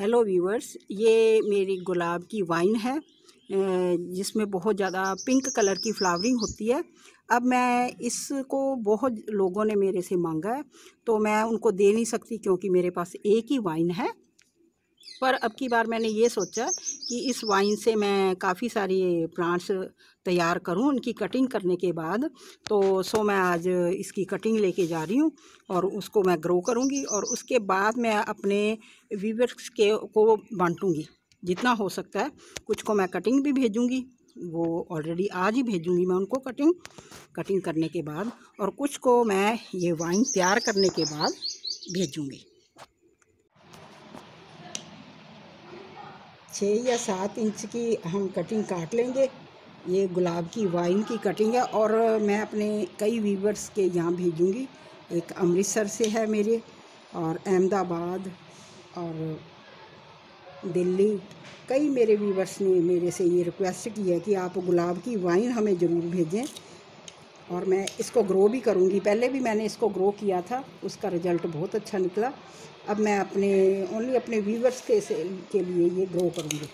Hello viewers ये मेरी गुलाब की वाइन है जिसमें बहुत ज़्यादा पिंक कलर की फ्लावरिंग होती है। अब मैं इसको बहुत लोगों ने मेरे से मांगा है तो मैं उनको दे नहीं सकती क्योंकि मेरे पास एक ही वाइन है। पर अब की बार मैंने ये सोचा कि इस वाइन से मैं काफ़ी सारी प्लांट्स तैयार करूँ, उनकी कटिंग करने के बाद। तो सो मैं आज इसकी कटिंग लेके जा रही हूँ और उसको मैं ग्रो करूँगी और उसके बाद मैं अपने वीवर्स के, को बांटूँगी। जितना हो सकता है, कुछ को मैं कटिंग भी भेजूँगी, वो ऑलरेडी आज ही भेजूँगी मैं उनको कटिंग। कटिंग करने के बाद और कुछ को मैं ये वाइन तैयार करने के बाद भेजूँगी। छः या सात इंच की हम कटिंग काट लेंगे। ये गुलाब की वाइन की कटिंग है और मैं अपने कई वीवर्स के यहाँ भेजूँगी। एक अमृतसर से है मेरे और अहमदाबाद और दिल्ली। कई मेरे वीवर्स ने मेरे से ये रिक्वेस्ट की है कि आप गुलाब की वाइन हमें ज़रूर भेजें और मैं इसको ग्रो भी करूँगी। पहले भी मैंने इसको ग्रो किया था, उसका रिज़ल्ट बहुत अच्छा निकला। अब मैं अपने ओनली अपने व्यूवर्स के से, के लिए ये ग्रो करूँगी।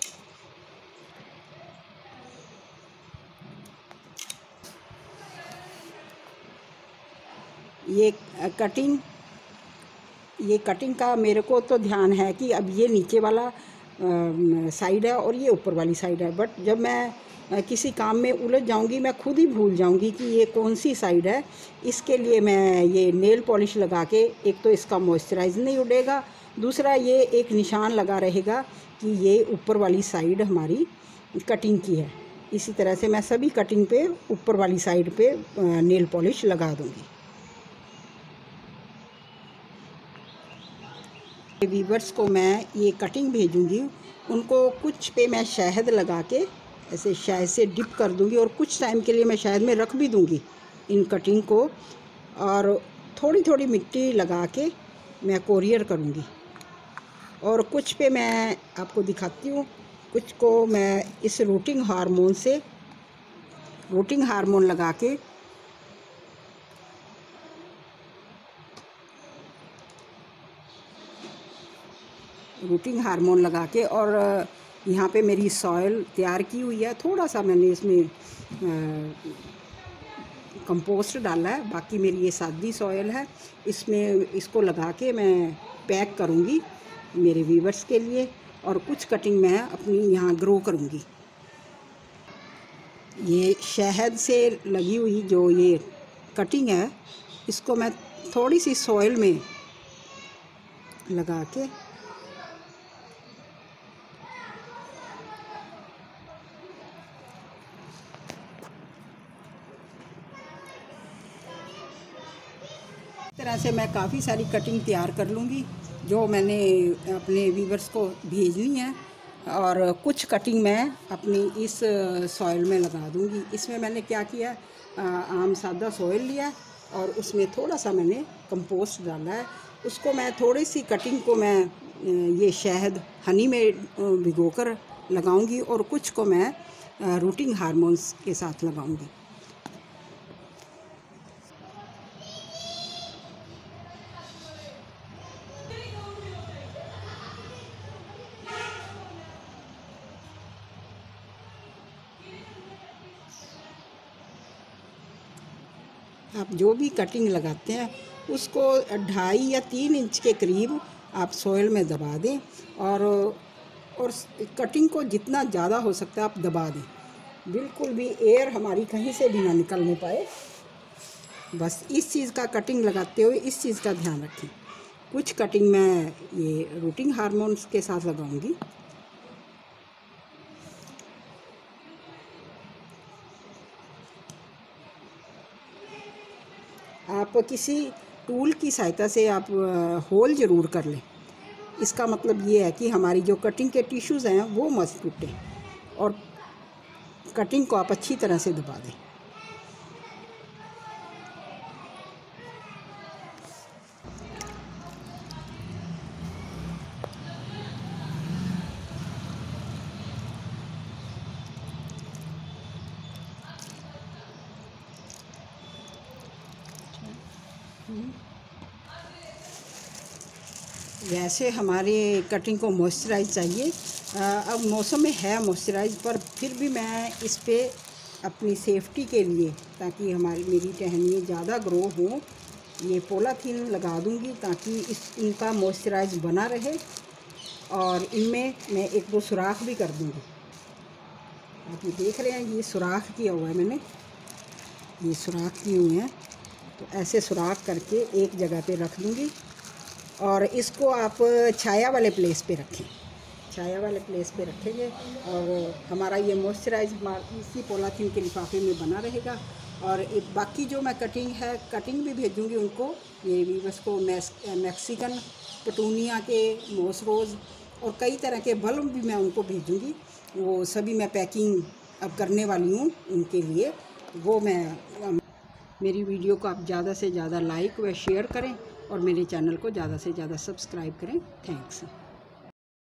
ये कटिंग ये कटिंग का मेरे को तो ध्यान है कि अब ये नीचे वाला साइड है और ये ऊपर वाली साइड है। बट जब मैं किसी काम में उलझ जाऊँगी, मैं खुद ही भूल जाऊँगी कि ये कौन सी साइड है। इसके लिए मैं ये नेल पॉलिश लगा के, एक तो इसका मॉइस्चराइज नहीं उड़ेगा, दूसरा ये एक निशान लगा रहेगा कि ये ऊपर वाली साइड हमारी कटिंग की है। इसी तरह से मैं सभी कटिंग पे, ऊपर वाली साइड पे नेल पॉलिश लगा दूँगी। वीवर्स को मैं ये कटिंग भेजूँगी। उनको कुछ पे मैं शहद लगा के ऐसे शायद से डिप कर दूँगी और कुछ टाइम के लिए मैं शायद में रख भी दूँगी इन कटिंग को और थोड़ी थोड़ी मिट्टी लगा के मैं कोरियर करूँगी। और कुछ पे मैं आपको दिखाती हूँ, कुछ को मैं इस रूटिंग हार्मोन से रूटिंग हार्मोन लगा के रूटिंग हार्मोन लगा के और यहाँ पे मेरी सॉयल तैयार की हुई है। थोड़ा सा मैंने इसमें कंपोस्ट डाला है। बाकी मेरी ये सादी सॉयल है। इसमें इसको लगा के मैं पैक करूँगी मेरे वीवर्स के लिए और कुछ कटिंग मैं अपनी यहाँ ग्रो करूँगी। ये शहद से लगी हुई जो ये कटिंग है, इसको मैं थोड़ी सी सॉयल में लगा के तरह से मैं काफ़ी सारी कटिंग तैयार कर लूँगी, जो मैंने अपने वीवर्स को भेजनी है, और कुछ कटिंग मैं अपनी इस सॉइल में लगा दूँगी। इसमें मैंने क्या किया आम सादा सॉइल लिया, और उसमें थोड़ा सा मैंने कंपोस्ट डाला है। उसको मैं थोड़ी सी कटिंग को मैं ये शहद हनी में भिगोकर लगाऊँगी, और कुछ को मैं रूटिंग हार्मोन्स के साथ लगाऊँगी। आप जो भी कटिंग लगाते हैं, उसको ढाई या तीन इंच के करीब आप सोयल में दबा दें और और कटिंग को जितना ज़्यादा हो सकता है आप दबा दें। बिल्कुल भी एयर हमारी कहीं से भी ना निकलने पाए। बस इस चीज़ का कटिंग लगाते हुए इस चीज़ का ध्यान रखें। कुछ कटिंग मैं ये रूटिंग हार्मोन्स के साथ लगाऊँगी। आप किसी टूल की सहायता से आप होल ज़रूर कर लें। इसका मतलब ये है कि हमारी जो कटिंग के टिश्यूज़ हैं, वो मत टूटें और कटिंग को आप अच्छी तरह से दबा दें। वैसे हमारे कटिंग को मॉइस्चराइज चाहिए। अब मौसम में है मॉइस्चराइज पर फिर भी मैं इस पर अपनी सेफ्टी के लिए, ताकि हमारी, मेरी टहनियाँ ज़्यादा ग्रो हों, ये पोलाथीन लगा दूँगी, ताकि इस, इनका मॉइस्चराइज बना रहे, और इनमें मैं एक दो सुराख भी कर दूँगी। आप ये देख रहे हैं, ये सुराख किया हुआ है मैंने। ये सुराख किए हुए हैं। तो ऐसे सुराख करके एक जगह पे रख दूँगी और इसको आप छाया वाले प्लेस पे रखें। छाया वाले प्लेस पे रखेंगे और हमारा ये मॉइस्चराइज इसी पोलाथीन के लिफाफे में बना रहेगा। और बाकी जो मैं कटिंग है कटिंग भी भेजूँगी उनको। ये वीवर्स को मैक्सिकन पटूनिया के मोसरोज़ और कई तरह के बल्ब भी मैं उनको भेजूँगी। वो सभी मैं पैकिंग अब करने वाली हूँ उनके लिए। वो मैं मेरी वीडियो को आप ज़्यादा से ज़्यादा लाइक व शेयर करें और मेरे चैनल को ज़्यादा से ज़्यादा सब्सक्राइब करें। थैंक्स।